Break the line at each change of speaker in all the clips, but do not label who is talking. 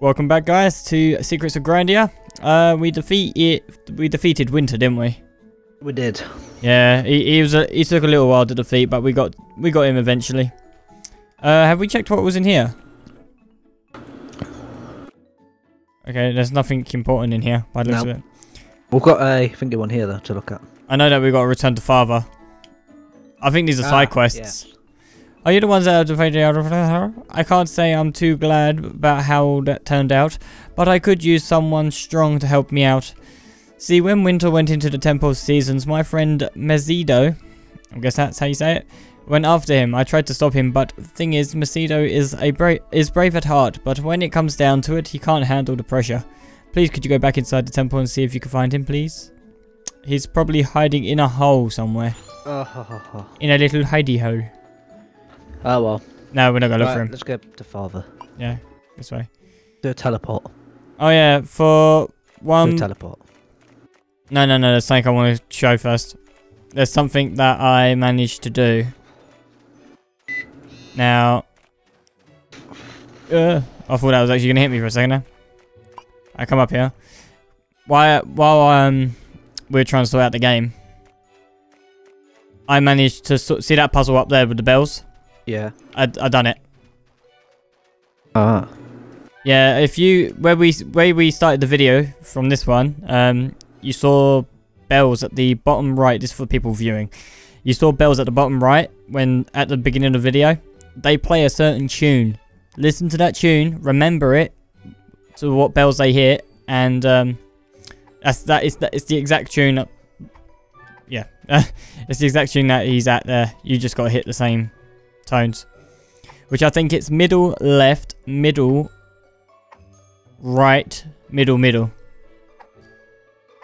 Welcome back, guys, to Secrets of Grindea. Uh, we defeat it. we defeated Winter, didn't we?
We did.
Yeah, he, he was a, he took a little while to defeat, but we got we got him eventually. Uh, have we checked what was in here? Okay, there's nothing important in here by the looks of it.
We've got a finger one here though to look at.
I know that we've got to return to Father. I think these are
Ah,
side quests. Are you the ones that have defeated out of her? I can't say I'm too glad about how that turned out, but I could use someone strong to help me out. See, when Winter went into the Temple of Seasons, my friend Mezido, I guess that's how you say it, went after him. I tried to stop him, but the thing is, Mezido is a bra is brave at heart, but when it comes down to it, he can't handle the pressure. Please, could you go back inside the temple and see if you can find him, please? He's probably hiding in a hole somewhere. In a little hidey hole.
Oh well.
No, we're not gonna look for him.
let's go to father.
Yeah, this way.
Do a teleport.
Oh yeah, for
Do
one.
a teleport.
no, no, no. There's something I want to show first. There's something that I managed to do. Now, uh, I thought that was actually gonna hit me for a second. There. I come up here. While while um we're trying to sort out the game, I managed to sort see that puzzle up there with the bells.
Yeah.
I I done it.
Ah.
Yeah, if you where we where we started the video from this one, um, you saw bells at the bottom right. This is for people viewing. You saw bells at the bottom right when at the beginning of the video. They play a certain tune. Listen to that tune, remember it to what bells they hit, and um, that's that is that it's the exact tune. That, yeah, it's the exact tune that he's at there. You just got to hit the same tones, which I think it's middle, left, middle, right, middle, middle.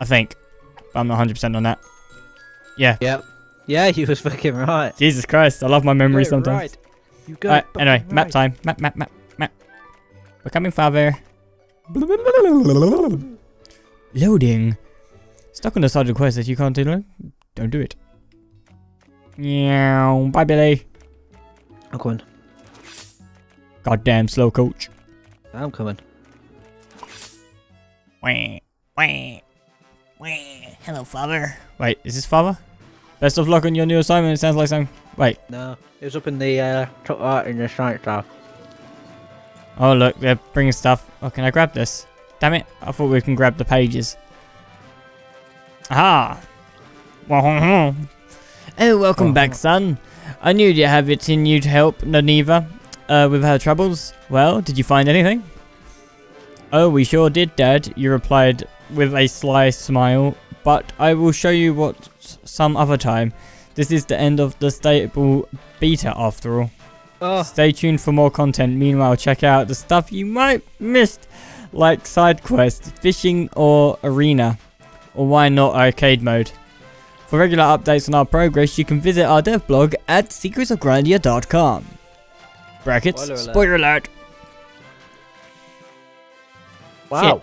I think. But I'm not 100% on that. Yeah.
Yep. Yeah, you was fucking right.
Jesus Christ, I love my memory
You're
sometimes.
Right. You go.
Alright,
fucking
anyway, map time. Map, map, map, map. We're coming, father. Loading. Stuck on the side of the quest that you can't do. Don't do it. Yeah, Bye, Billy.
I'm coming.
Goddamn slow coach.
I'm coming.
Wah, wah, wah. Hello, father. Wait, is this father? Best of luck on your new assignment. It sounds like some. Wait.
No, it was up in the uh, top right in the side stuff.
Oh, look, they're bringing stuff. Oh, can I grab this? Damn it. I thought we can grab the pages. Aha. Oh, welcome back, son. I knew you'd have it in you to help Naniva uh, with her troubles. Well, did you find anything? Oh, we sure did, Dad, you replied with a sly smile. But I will show you what some other time. This is the end of the stable beta, after all.
Oh,
Stay tuned for more content. Meanwhile, check out the stuff you might missed, like side quests, fishing, or arena, or why not arcade mode. For regular updates on our progress, you can visit our dev blog at secretsofgrindea.com. Brackets.
Spoiler alert.
Spoiler alert.
wow.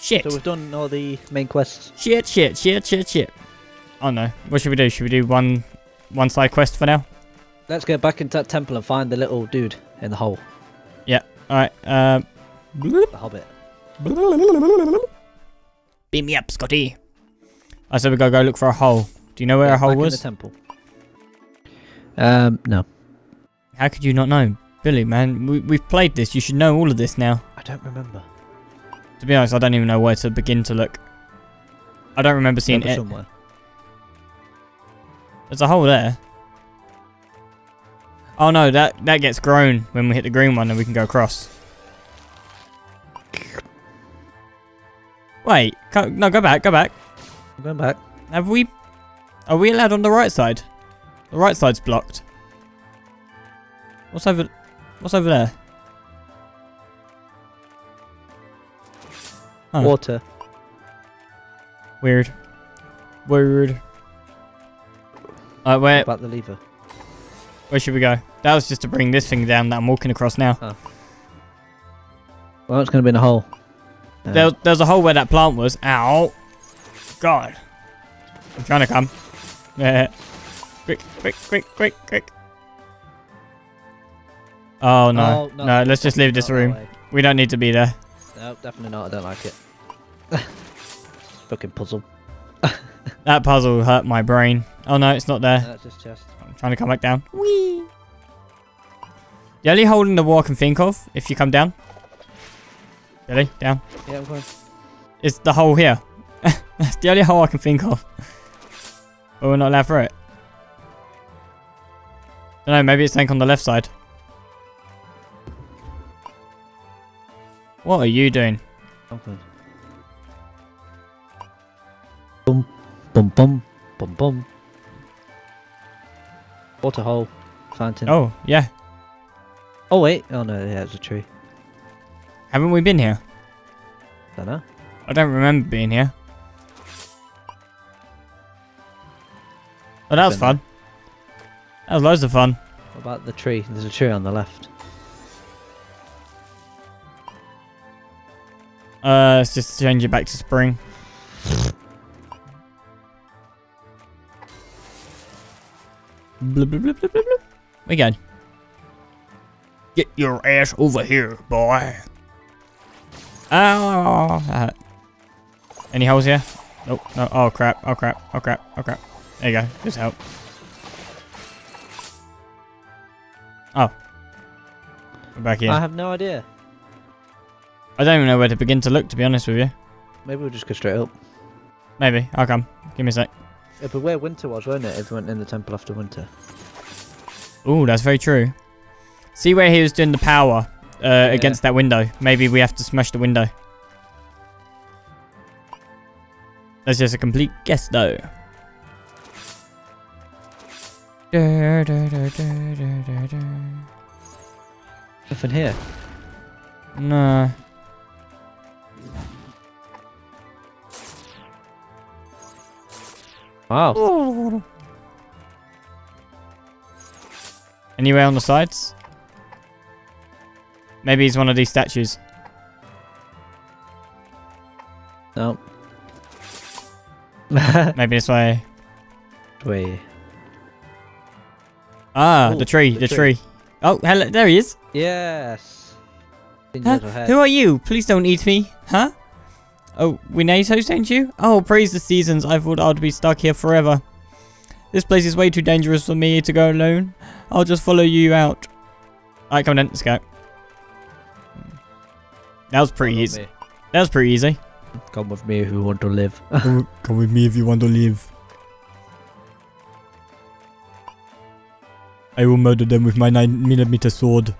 Shit.
So we've done all the main quests.
Shit. Shit. Shit. Shit. Shit. Oh no. What should we do? Should we do one, one side quest for now?
Let's go back into that temple and find the little dude in the hole. Yeah.
All right. Uh,
The hobbit.
beam me up, Scotty. I said we gotta go look for a hole. Do you know where
Yeah,
a hole
back in
was?
the temple. Um, no.
How could you not know? Billy, man, we, we've played this. You should know all of this now.
I don't remember.
To be honest, I don't even know where to begin to look. I don't remember seeing
Remember
it.
somewhere.
There's a hole there. Oh no, that, that gets grown when we hit the green one and we can go across. Wait, no, go back, go back.
I'm going back.
Have we... Are we allowed on the right side? The right side's blocked. What's over... What's over there? Huh.
Water.
Weird. Weird. Alright, where,
About the lever.
where should we go? That was just to bring this thing down that I'm walking across now.
Well, it's going to be in a hole. Uh,
There, there's a hole where that plant was. Ow. God. I'm trying to come. Quick, quick, quick, quick, quick. Oh no.
Oh,
no, let's just leave this room. We don't need to be there.
No, definitely not. I don't like it. Fucking puzzle.
That puzzle hurt my brain. Oh no, it's not there.
That's just chest.
I'm trying to come back down. Whee! The only hole in the wall I can think of, if you come down. Really? Down?
Yeah, I'm going.
Is the hole here. That's the only hole I can think of. But we're not allowed through it. I don't know, maybe it's something on the left side. What are you doing?
Boom, boom, boom, boom, boom. Water hole, fountain.
Oh, yeah.
Oh wait. Oh no, yeah, it's a tree.
Haven't we been here?
Don't know.
I don't remember being here. Oh, that was fun. That was loads of fun.
What about the tree? There's a tree on the left.
Uh, let's just change it back to spring. Blub, blub, blub, blub, blub. We going? Get your ass over here, boy. Ow. hurt. Any holes here? Nope. No. Oh crap. Oh crap. Oh crap. Oh crap. There you go. Just help. Oh. We're back here.
I have no idea.
I don't even know where to begin to look, to be honest with you.
Maybe we'll just go straight up.
Maybe. I'll come. Give me a sec.
It'd be where winter was, won't it? If we went in the temple after winter.
Ooh, that's very true. See where he was doing the power uh, against that window. Maybe we have to smash the window. That's just a complete guess, though. Da, da.
Nothing here.
No.
Wow.
Anywhere on the sides? Maybe he's one of these statues.
No.
Maybe this way.
Wait.
Ah,
Ooh,
the tree,
the
the,
tree.
tree. Oh, hello, there he is.
Yes.
Huh?
your little head.
Who are you? Please don't eat me. Huh? Oh, we Natos, ain't you? Oh, praise the seasons. I thought I'd be stuck here forever. This place is way too dangerous for me to go alone. I'll just follow you out. Alright, come on then. Let's go. That was pretty easy.
me.
That was pretty easy.
Come with me if you want to live.
come, come with me if you want to live. I will murder them with my 9mm sword.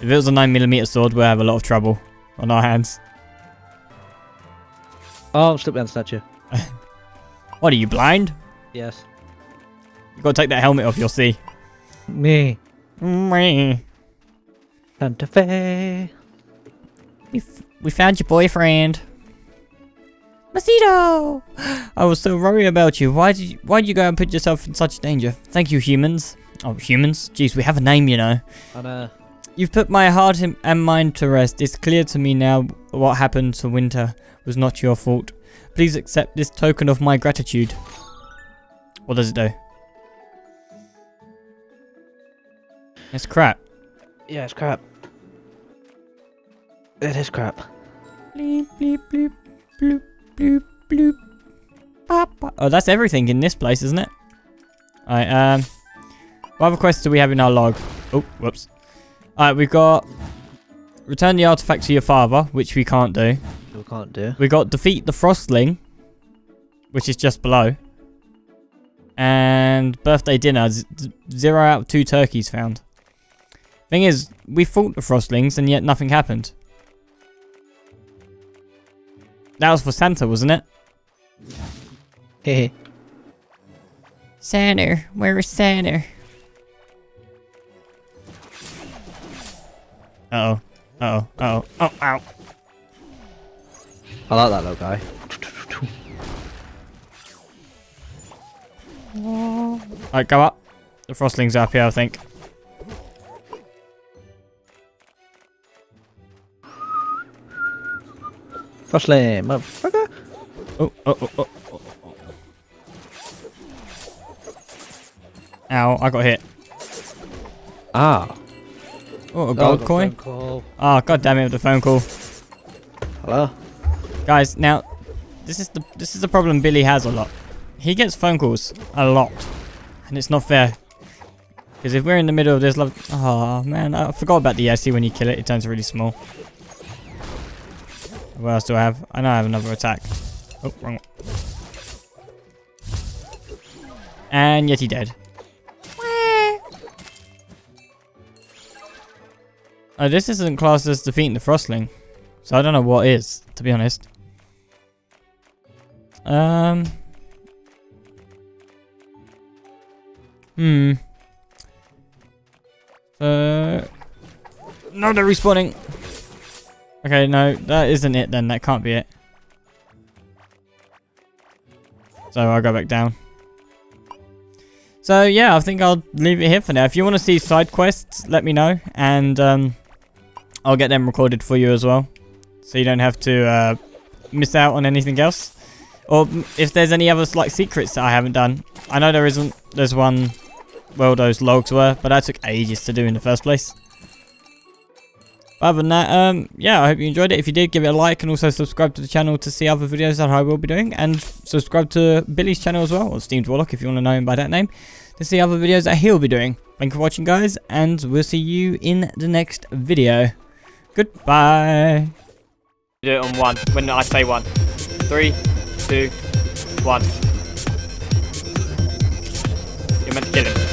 If it was a 9mm sword, we'd have a lot of trouble on our hands.
oh, I'm stuck behind the statue.
What are you, blind?
Yes.
You gotta take that helmet off, you'll see.
Me.
Me.
Santa Fae.
f- we found your boyfriend. Masito! I was so worried about you. Why did you, why did you go and put yourself in such danger? Thank you, humans. Oh, humans? Jeez, we have a name, you know.
And uh,
You've put my heart and- and mind to rest. It's clear to me now what happened to Winter was not your fault. Please accept this token of my gratitude. What does it do? It's crap.
yeah, it's crap. It is crap.
Bleep, bleep, bleep, bloop, bloop, bloop. Ba, ba. Oh, that's everything in this place, isn't it? Alright, um... What other quests do we have in our log? Oh, whoops. Alright, we've got... Return the artifact to your father, which we can't do.
We can't do.
We got defeat the Frostling, which is just below. And birthday dinner, z- z- zero out of two turkeys found. Thing is, we fought the Frostlings and yet nothing happened. That was for Santa, wasn't it?
Hehe.
Santa, where is Santa? Uh oh. Uh oh. Uh oh. Oh, ow.
I like that little guy.
Alright, go up. The Frostlings are up here, I think.
Frostling, motherfucker.
Oh, oh, oh, oh, oh, oh. Ow, I got hit.
Ah.
Oh, a
Oh,
gold
got
coin.
phone call.
Oh, god damn it with the phone call.
Hello.
Guys, now this is the this is the problem Billy has a lot. He gets phone calls a lot, and it's not fair. Because if we're in the middle of this love, oh man, I forgot about the SC when you kill it. It turns really small. What else do I have? I know I have another attack. Oh, wrong. one. And Yeti dead. Oh, this isn't classed as defeating the Frostling. So I don't know what is, to be honest. Um. Hmm. Uh. No, they're respawning. Okay, no, that isn't it then. That can't be it. So I'll go back down. So yeah, I think I'll leave it here for now. If you want to see side quests, let me know. And um, I'll get them recorded for you as well. So you don't have to uh, miss out on anything else. Or if there's any other like secrets that I haven't done. I know there isn't. There's one where those logs were, but that took ages to do in the first place. Other than that, um, yeah, I hope you enjoyed it. If you did, give it a like and also subscribe to the channel to see other videos that I will be doing. And subscribe to Billy's channel as well, or Steamed Warlock if you want to know him by that name, to see other videos that he'll be doing. Thank you for watching, guys, and we'll see you in the next video. Goodbye. Do it on one, when I say one. Three, two, one. You're meant to kill him.